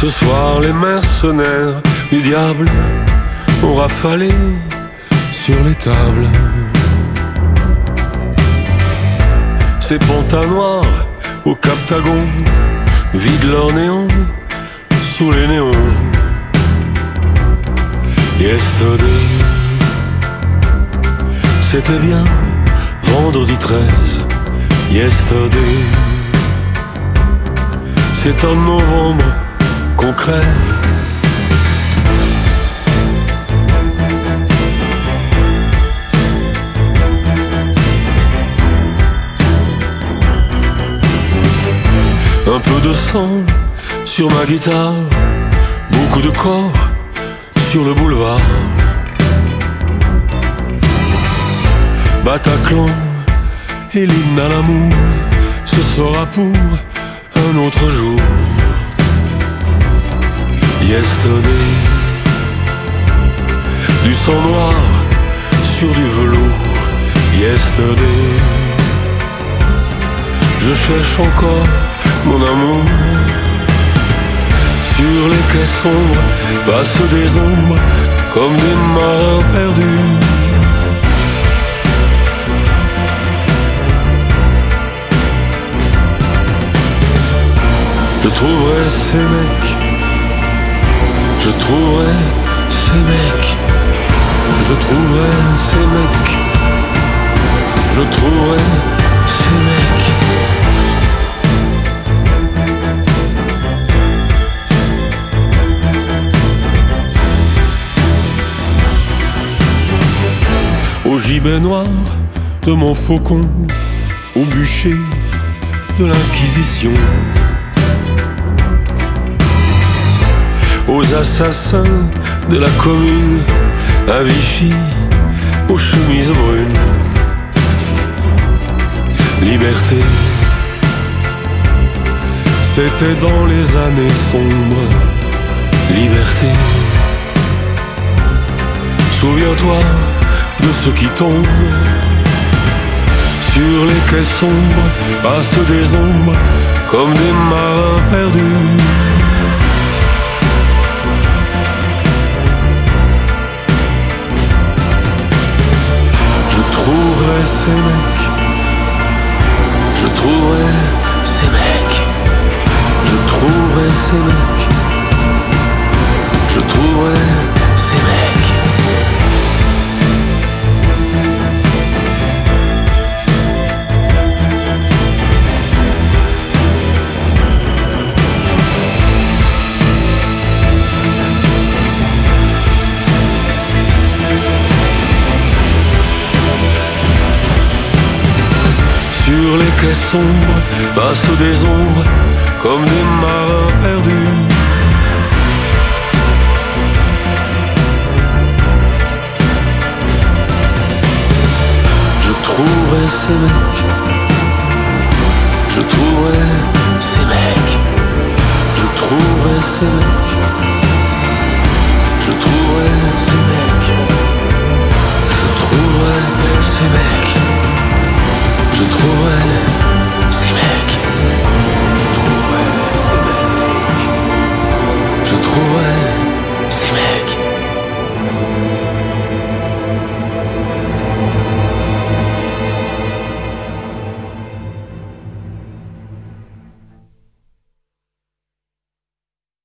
Ce soir, les mercenaires du diable ont rafalé sur les tables. Ces pantins noirs au captagon vident leur néon sous les néons. Yesterday, c'était bien vendredi 13. Yesterday, c'est en novembre qu'on. Un peu de sang sur ma guitare, beaucoup de corps sur le boulevard. Bataclan et l'hymne à l'amour, ce sera pour un autre jour. Yesterday, du sang noir sur du velours. Yesterday, je cherche encore mon amour. Sur les quais sombres passent des ombres comme des marins perdus. Je trouverai ces mecs, je trouverai ces mecs, je trouverai ces mecs, je trouverai ces mecs. Au gibet noir de mon faucon, au bûcher de l'Inquisition. Aux assassins de la commune, à Vichy, aux chemises brunes. Liberté, c'était dans les années sombres. Liberté, souviens-toi de ceux qui tombent. Sur les quais sombres passent des ombres comme des marins perdus. Trouverai ces mecs, je trouverai ces mecs, Quais sombres passent des ombres comme des marins perdus. Je trouverai ces mecs, je trouverai ces mecs, je trouverai ces mecs, je trouverai ces mecs, je trouverai ces mecs. Je trouverai mecs.